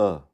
어.